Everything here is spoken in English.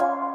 Bye.